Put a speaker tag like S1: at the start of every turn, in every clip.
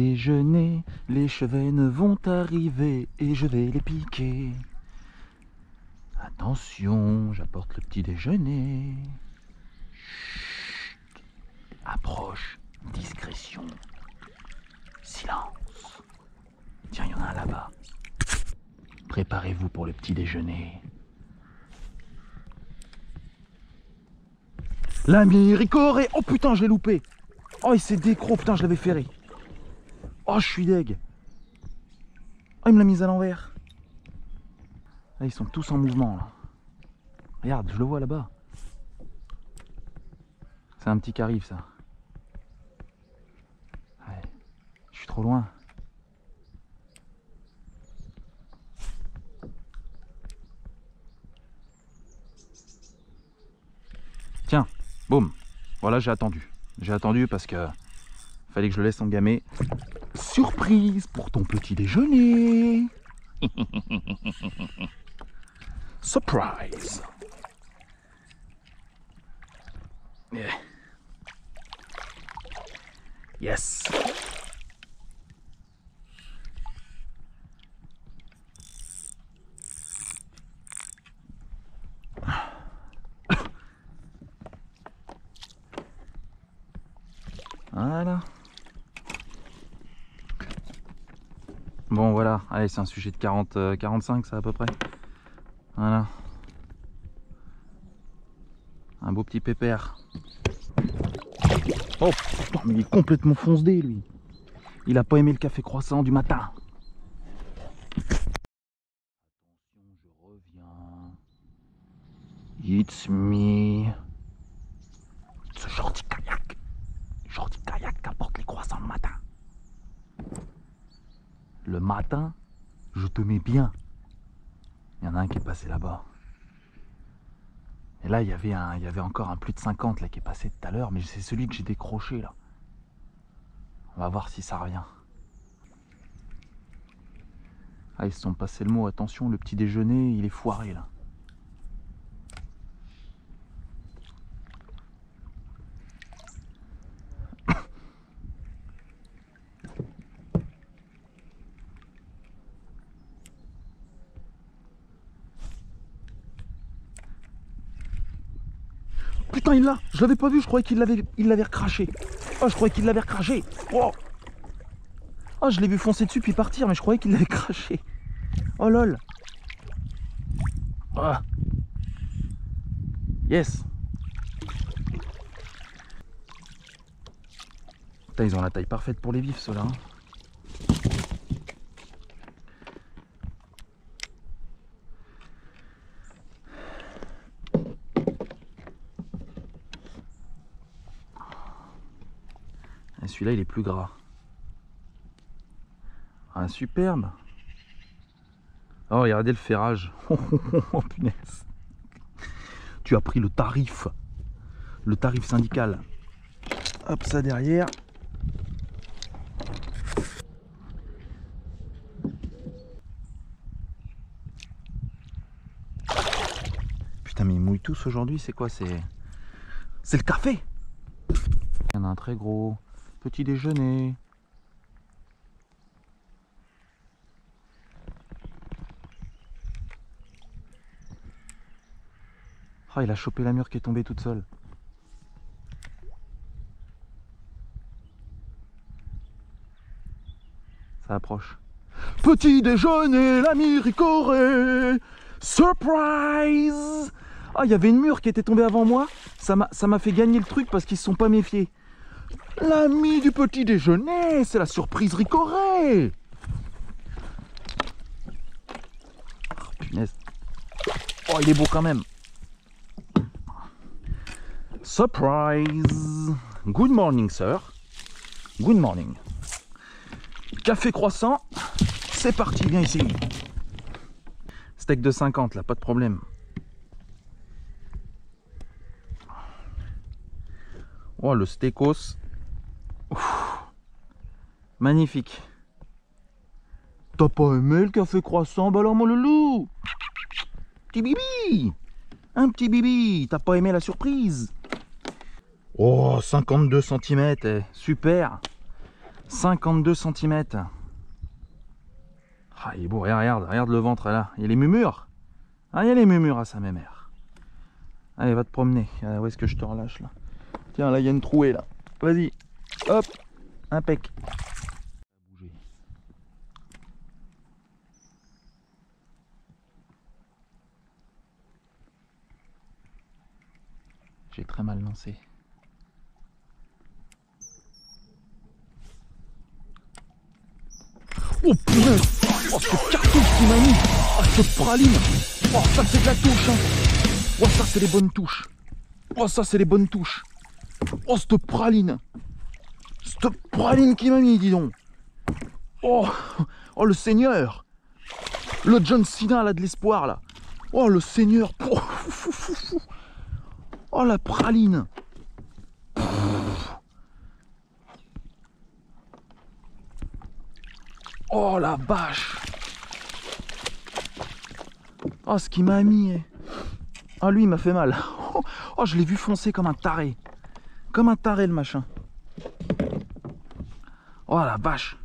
S1: déjeuner, les ne vont arriver et je vais les piquer. Attention, j'apporte le petit déjeuner. Chut. Approche, discrétion, silence. Tiens, il y en a un là-bas. Préparez-vous pour le petit déjeuner. L'ami Ricoré Oh putain, je l'ai loupé Oh, il s'est décro, putain, je l'avais ferré. Oh, je suis deg. Oh, il me l'a mise à l'envers. Ils sont tous en mouvement, là. Regarde, je le vois là-bas. C'est un petit arrive, ça. Ouais. Je suis trop loin. Tiens, boum. Voilà, j'ai attendu. J'ai attendu parce que fallait que je le laisse engamer. Surprise pour ton petit déjeuner. Surprise. Yeah. Yes. Voilà. Bon voilà, allez c'est un sujet de 40, 45 ça à peu près. Voilà. Un beau petit pépère. Oh putain mais il est complètement foncedé lui. Il a pas aimé le café croissant du matin. It's me. Ce gentil kayak. Gentil kayak qu'apporte les croissants le matin. Le matin, je te mets bien. Il y en a un qui est passé là-bas. Et là, il y, avait un, il y avait encore un plus de 50 là, qui est passé tout à l'heure, mais c'est celui que j'ai décroché là. On va voir si ça revient. Ah, ils se sont passés le mot. Attention, le petit déjeuner, il est foiré là. Putain, Je l'avais pas vu, je croyais qu'il l'avait il l'avait recraché. Oh, je croyais qu'il l'avait recraché. Oh je l'ai vu foncer dessus puis partir, mais je croyais qu'il l'avait craché. Oh lol. Oh. Yes. Putain, ils ont la taille parfaite pour les vifs, ceux-là. hein. Celui-là, il est plus gras. Ah, superbe. Oh, regardez le ferrage. oh, punaise. Tu as pris le tarif. Le tarif syndical. Hop, ça derrière. Putain, mais ils mouillent tous aujourd'hui. C'est quoi. C'est le café Il y en a un très gros. Petit déjeuner. Ah, il a chopé la mûre qui est tombée toute seule. Ça approche. Petit déjeuner, l'ami Ricoré Surprise Ah, il y avait une mûre qui était tombée avant moi. Ça m'a ça m'a fait gagner le truc parce qu'ils se sont pas méfiés. L'ami du petit déjeuner, c'est la surprise Ricoré Oh. Oh, il est beau quand même. Surprise Good morning, sir. Good morning. Café croissant. C'est parti, viens ici. Steak de 50, là, pas de problème. Oh, le steakos. Magnifique. T'as pas aimé le café croissant Bah alors, mon loulou? Petit bibi Un petit bibi T'as pas aimé la surprise? Oh, 52 cm, super 52 cm. Ah, il est beau, regarde, regarde, regarde le ventre là. Il y a les. Ah, il y a les à sa mémère. Allez, va te promener. Ah, où est-ce que je te relâche là? Tiens, là, il y a une trouée là. Vas-y. Hop. Impec. Très mal lancé. Oh putain Oh ce cartouche qui m'a mis. Oh cette praline. Oh ça c'est de la touche hein. Oh ça c'est les bonnes touches. Oh ça c'est les bonnes touches. Oh cette praline. Cette praline qui m'a mis dis donc. Oh Oh le seigneur. Le John Cena là de l'espoir là. Oh le seigneur. Oh, oh la praline. Oh la vache. Oh ce qui m'a mis eh. Ah lui il m'a fait mal. Oh, je l'ai vu foncer comme un taré. Comme un taré le machin. Oh la vache.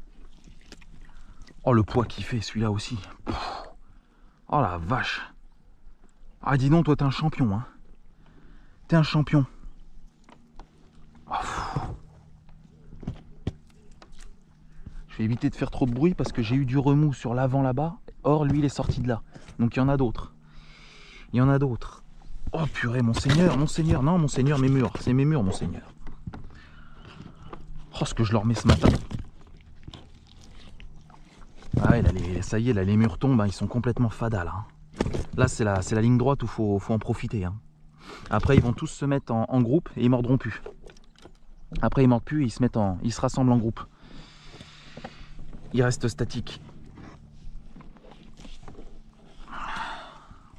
S1: Oh le poids qu'il fait celui-là aussi. Oh la vache. Ah dis donc toi t'es un champion hein T'es un champion Je vais éviter de faire trop de bruit parce que j'ai eu du remous sur l'avant là-bas. Or, lui, il est sorti de là. Donc, il y en a d'autres. Il y en a d'autres. Oh purée, mon seigneur, mon. Non, mon seigneur, mes murs. C'est mes murs, mon seigneur. Oh, ce que je leur mets ce matin. Ah là, ça y est, là, les murs tombent. Hein, ils sont complètement fadas, là. Hein. Là, c'est la, ligne droite où il faut, faut, en profiter. Hein. Après, ils vont tous se mettre en, groupe et ils mordront plus. Après, ils mordent plus ils se, mettent en, ils se rassemblent en groupe il reste statique.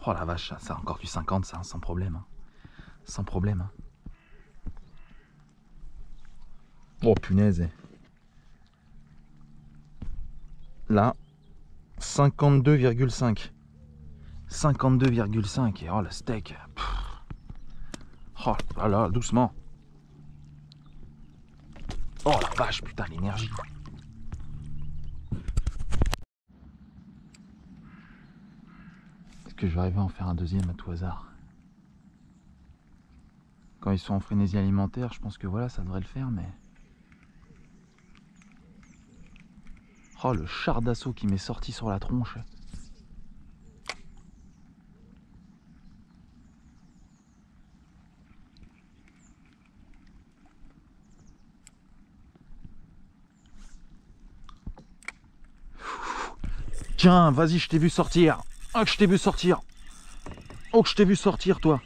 S1: Oh la vache, ça a encore du 50 ça, sans problème. Hein. Sans problème. Hein. Oh punaise. Là, 52,5. 52,5. oh le steak. Oh là là, doucement. Oh la vache, putain, l'énergie. que je vais arriver à en faire un deuxième à tout hasard? Quand ils sont en frénésie alimentaire, je pense que voilà, ça devrait le faire, mais... Oh, le char d'assaut qui m'est sorti sur la tronche. Vas-y, je t'ai vu sortir. Oh que je t'ai vu sortir. Oh que je t'ai vu sortir toi.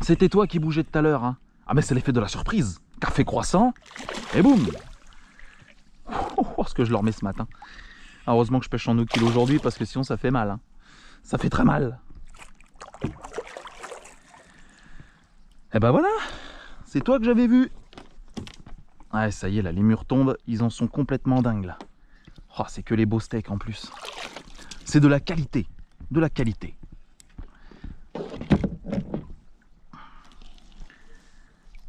S1: C'était toi qui bougeais tout à l'heure hein. Ah mais c'est l'effet de la surprise. Café croissant Et boum. Oh ce que je leur mets ce matin. Heureusement que je pêche en eau kilo aujourd'hui parce que sinon ça fait mal hein. Ça fait très mal. Et eh ben voilà. C'est toi que j'avais vu. Ouais ça y est là les murs tombent Ils en sont complètement dingues là Oh c'est que les beaux steaks en plus c'est de la qualité. De la qualité.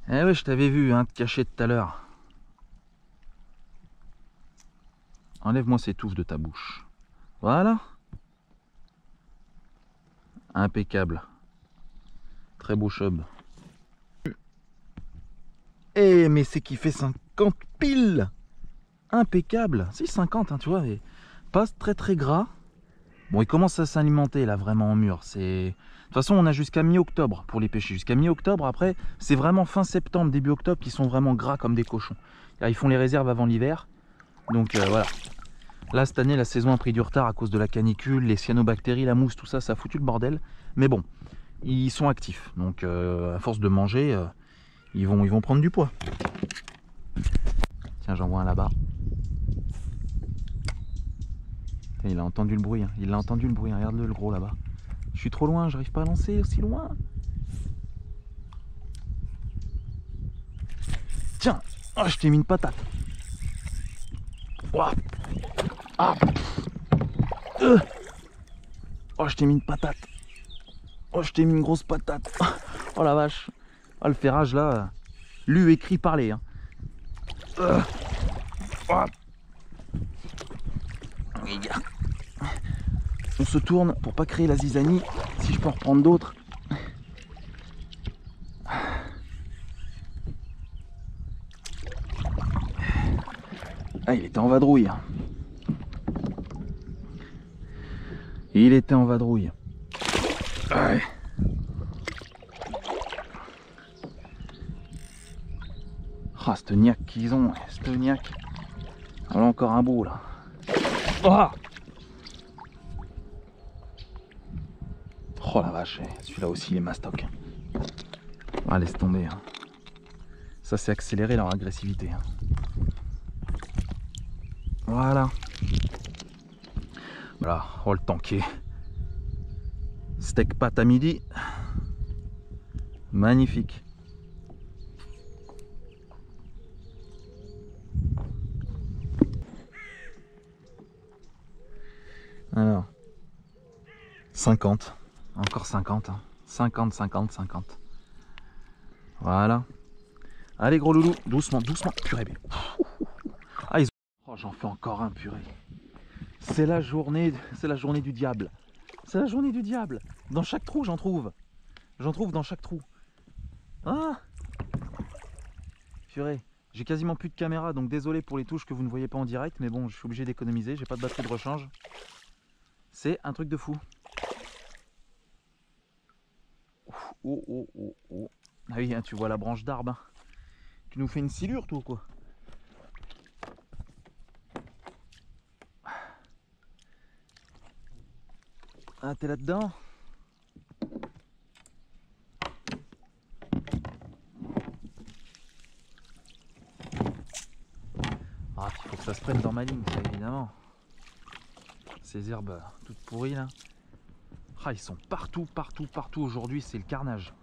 S1: Eh ouais, je t'avais vu, hein, te cacher tout à l'heure. Enlève-moi ces touffes de ta bouche. Voilà. Impeccable. Très beau chub. Eh, mais c'est qui fait 50 piles Impeccable. Si, 50, hein, tu vois. Et pas très très gras. Bon, il commence à s'alimenter là vraiment en mur. De toute façon, on a jusqu'à mi-octobre pour les pêcher. Jusqu'à mi-octobre. Après, c'est vraiment fin septembre, début octobre qui sont vraiment gras comme des cochons. ils font les réserves avant l'hiver. Donc euh, voilà. Là, cette année, la saison a pris du retard à cause de la canicule, les cyanobactéries, la mousse, tout ça, ça a foutu le bordel. Mais bon, ils sont actifs. Donc, euh, à force de manger, euh, ils, vont, ils vont prendre du poids. Tiens, j'en vois un là-bas. Il a entendu le bruit, hein. il a entendu le bruit, hein. regarde-le le gros là-bas. Je suis trop loin, j'arrive pas à lancer aussi loin. Tiens, oh, je t'ai mis une patate. Ah. Euh. Oh, je t'ai mis une patate. Oh, je t'ai mis une grosse patate. Oh la vache. Oh, le ferrage là, lu, écrit, parler. Hein. On se tourne pour pas créer la zizanie. Si je peux en reprendre d'autres. Ah, il était en vadrouille. Il était en vadrouille. Ah, cette niaque qu'ils ont, cette niaque. Voilà encore un bout là. Oh, oh la vache, eh, celui-là aussi il est mastoc. Ah, laisse tomber. hein. Ça c'est accélérer leur agressivité. hein. Voilà. Voilà, oh le tanké. Steak pâte à midi. Magnifique. 50. Encore 50. hein. 50, 50, 50. Voilà. Allez gros loulou, doucement, doucement. Purée, mais. Ah, ils Oh, j'en fais encore un, purée. C'est la journée, c'est la journée du diable. C'est la journée du diable. Dans chaque trou, j'en trouve. J'en trouve dans chaque trou. Ah Purée. J'ai quasiment plus de caméra, donc désolé pour les touches que vous ne voyez pas en direct, mais bon, je suis obligé d'économiser, j'ai pas de batterie de rechange. C'est un truc de fou. Ouf, Oh, oh, oh, oh. Ah oui, hein, tu vois la branche d'arbre. hein. Tu nous fais une silure, toi, quoi? Ah, t'es là-dedans? Ah, il faut que ça se prenne dans ma ligne, ça, évidemment. Ces herbes toutes pourries, là. Ah, ils sont partout, partout, partout. Aujourd'hui, c'est le carnage.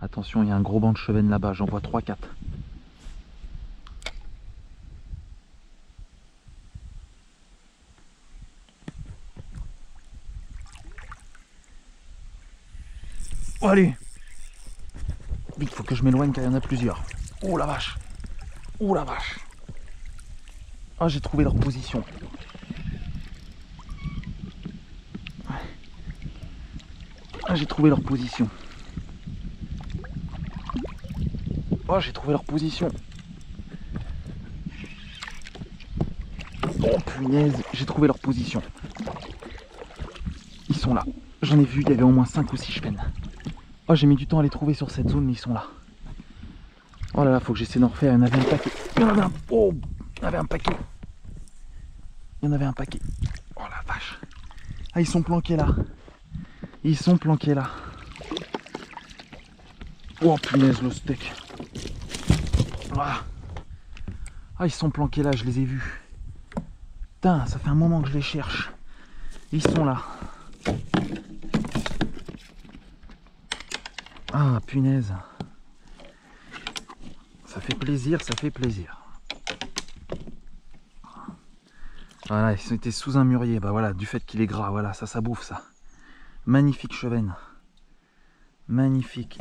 S1: Attention, il y a un gros banc de chevenne là-bas, j'en vois 3-4. Allez Vite, faut que je m'éloigne car il y en a plusieurs. Oh la vache Oh la vache Ah, j'ai trouvé leur position. Ah, j'ai trouvé leur position. Oh, j'ai trouvé leur position. Oh punaise, j'ai trouvé leur position. Ils sont là. J'en ai vu, il y avait au moins 5 ou 6 chevens. Oh, j'ai mis du temps à les trouver sur cette zone, mais ils sont là. Oh là là, faut que j'essaie d'en refaire. Il y en avait un paquet. Il y en avait un. Oh paquet. Il y en avait un paquet. Oh la vache. Ah, ils sont planqués là. Ils sont planqués là. Oh punaise, le steak. Ah, ils sont planqués là, je les ai vus. Putain, ça fait un moment que je les cherche. Ils sont là. Ah, punaise. Ça fait plaisir, ça fait plaisir. Voilà, ils étaient sous un mûrier. Bah voilà, du fait qu'il est gras, voilà, ça, ça bouffe ça. Magnifique chevenne. Magnifique.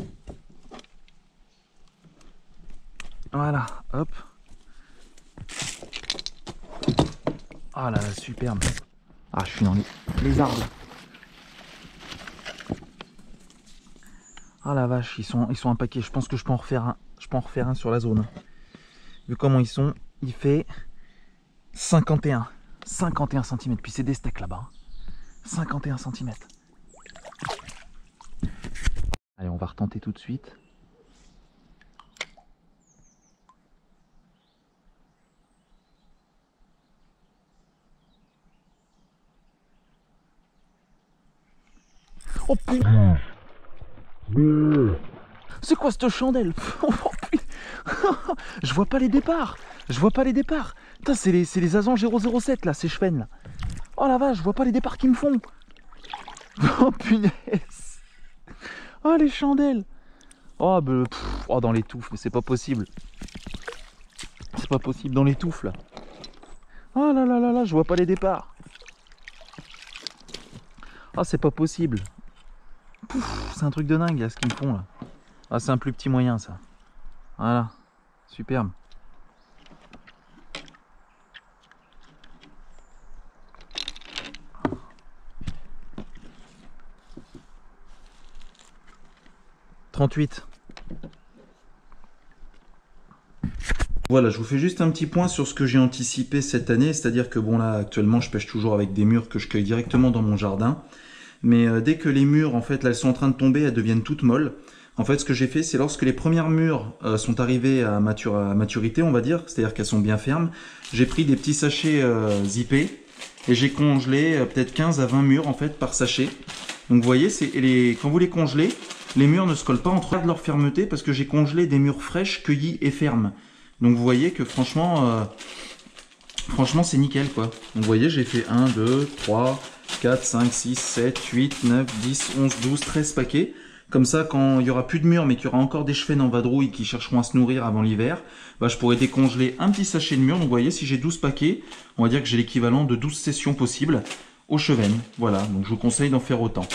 S1: Voilà, hop. Ah là là, superbe. Ah, je suis dans les, les arbres. Ah la vache, ils sont, ils sont un paquet. Je pense que je peux en refaire un. Je peux en refaire un sur la zone. Vu comment ils sont, il fait 51. 51 cm. Puis c'est des steaks là-bas. hein. 51 cm. Allez, on va retenter tout de suite. Oh putain C'est quoi cette chandelle? Oh. Je vois pas les départs Je vois pas les départs Putain, c'est les, les Azan 007 là, ces chevens là Oh la vache, je vois pas les départs qu'ils me font Oh punaise Oh, les chandelles Oh, bah, oh, dans les touffes, mais c'est pas possible. C'est pas possible, dans les touffes, là. Oh là là là là, je vois pas les départs. Ah, c'est pas possible. C'est un truc de dingue, là, ce qu'ils me font, là. Ah, c'est un plus petit moyen, ça. Voilà. Superbe. Trente-huit. Voilà, je vous fais juste un petit point sur ce que j'ai anticipé cette année, c'est-à-dire que bon là actuellement je pêche toujours avec des murs que je cueille directement dans mon jardin, mais euh, dès que les murs en fait là elles sont en train de tomber, elles deviennent toutes molles. En fait ce que j'ai fait c'est lorsque les premières murs euh, sont arrivées à, maturité on va dire, c'est-à-dire qu'elles sont bien fermes, j'ai pris des petits sachets euh, zippés et j'ai congelé peut-être 15 à 20 murs en fait par sachet. Donc vous voyez, quand vous les congelez, les murs ne se collent pas entre leur fermeté parce que j'ai congelé des murs fraîches, cueillies et fermes. Donc vous voyez que franchement, franchement c'est nickel quoi. Donc vous voyez, j'ai fait 1, 2, 3, 4, 5, 6, 7, 8, 9, 10, 11, 12, 13 paquets. Comme ça, quand il y aura plus de murs, mais qu'il y aura encore des chevets en vadrouille qui chercheront à se nourrir avant l'hiver, bah, je pourrais décongeler un petit sachet de murs. Donc vous voyez, si j'ai 12 paquets, on va dire que j'ai l'équivalent de 12 sessions possibles aux chevennes. Voilà, donc je vous conseille d'en faire autant.